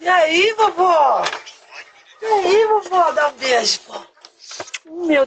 E aí, vovó? E aí, vovó? Dá um beijo, pô. Meu deus.